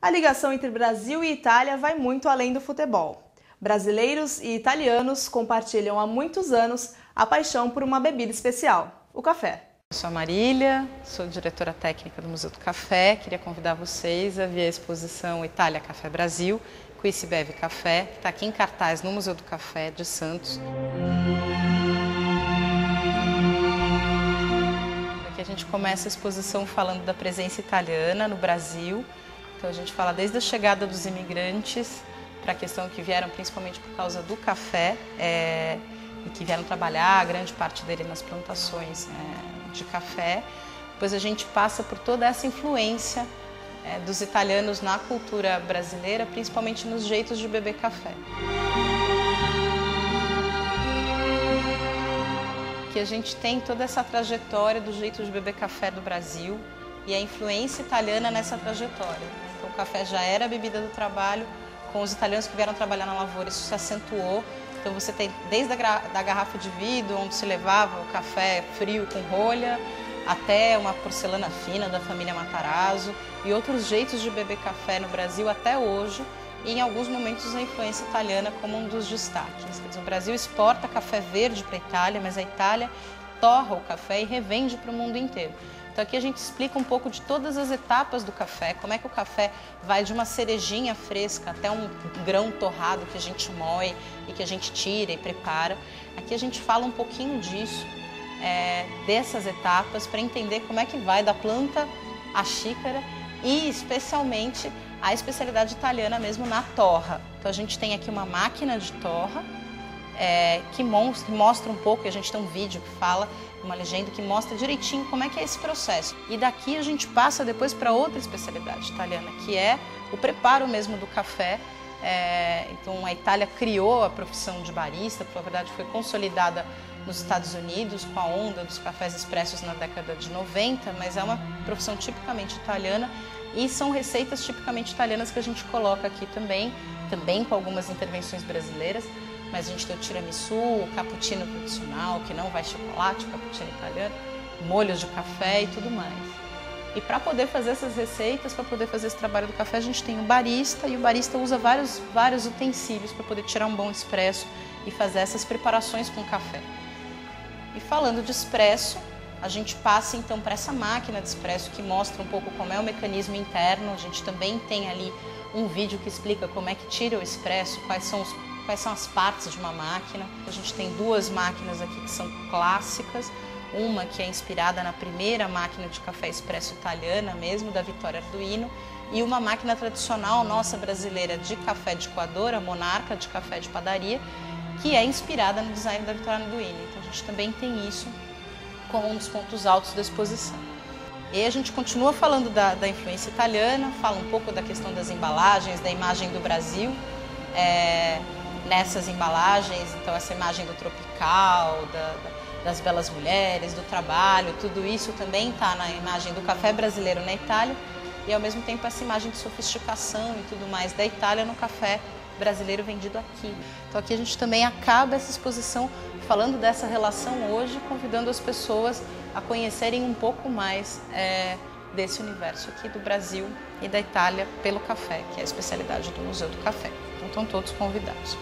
A ligação entre Brasil e Itália vai muito além do futebol. Brasileiros e italianos compartilham há muitos anos a paixão por uma bebida especial, o café. Eu sou a Marília, sou diretora técnica do Museu do Café. Queria convidar vocês a ver a exposição Itália Café Brasil, com esse Bebe Café, que está aqui em cartaz no Museu do Café de Santos. Aqui a gente começa a exposição falando da presença italiana no Brasil. Então a gente fala desde a chegada dos imigrantes para a questão que vieram principalmente por causa do café é, e que vieram trabalhar, grande parte dele nas plantações. É, de café. Depois a gente passa por toda essa influência é, dos italianos na cultura brasileira, principalmente nos jeitos de beber café. Que a gente tem toda essa trajetória do jeito de beber café do Brasil e a influência italiana nessa trajetória. Então o café já era a bebida do trabalho, com os italianos que vieram trabalhar na lavoura isso se acentuou então você tem desde a da garrafa de vidro, onde se levava o café frio com rolha, até uma porcelana fina da família Matarazzo e outros jeitos de beber café no Brasil até hoje. E em alguns momentos a influência italiana como um dos destaques. Dizer, o Brasil exporta café verde para a Itália, mas a Itália torra o café e revende para o mundo inteiro. Então aqui a gente explica um pouco de todas as etapas do café, como é que o café vai de uma cerejinha fresca até um grão torrado que a gente moe e que a gente tira e prepara. Aqui a gente fala um pouquinho disso, é, dessas etapas, para entender como é que vai da planta à xícara e especialmente a especialidade italiana mesmo na torra. Então a gente tem aqui uma máquina de torra é, que mostra um pouco, e a gente tem um vídeo que fala uma legenda que mostra direitinho como é que é esse processo. E daqui a gente passa depois para outra especialidade italiana, que é o preparo mesmo do café. É, então a Itália criou a profissão de barista, que na verdade foi consolidada nos Estados Unidos com a onda dos cafés expressos na década de 90, mas é uma profissão tipicamente italiana e são receitas tipicamente italianas que a gente coloca aqui também, também com algumas intervenções brasileiras mas a gente tem o tiramisu, o cappuccino tradicional, que não vai chocolate, o cappuccino italiano, molhos de café e tudo mais. E para poder fazer essas receitas, para poder fazer esse trabalho do café, a gente tem o barista e o barista usa vários, vários utensílios para poder tirar um bom expresso e fazer essas preparações com café. E falando de expresso, a gente passa então para essa máquina de expresso que mostra um pouco como é o mecanismo interno. A gente também tem ali um vídeo que explica como é que tira o expresso, quais são os quais são as partes de uma máquina. A gente tem duas máquinas aqui que são clássicas, uma que é inspirada na primeira máquina de café expresso italiana mesmo, da Vittorio Arduino, e uma máquina tradicional nossa brasileira de café de coadora, Monarca de café de padaria, que é inspirada no design da Vittorio Arduino. Então a gente também tem isso como um dos pontos altos da exposição. E a gente continua falando da, da influência italiana, fala um pouco da questão das embalagens, da imagem do Brasil. É, nessas embalagens, então essa imagem do tropical, da, das belas mulheres, do trabalho, tudo isso também está na imagem do café brasileiro na Itália e ao mesmo tempo essa imagem de sofisticação e tudo mais da Itália no café brasileiro vendido aqui. Então aqui a gente também acaba essa exposição falando dessa relação hoje, convidando as pessoas a conhecerem um pouco mais é, desse universo aqui do Brasil e da Itália pelo café, que é a especialidade do Museu do Café. Então estão todos convidados.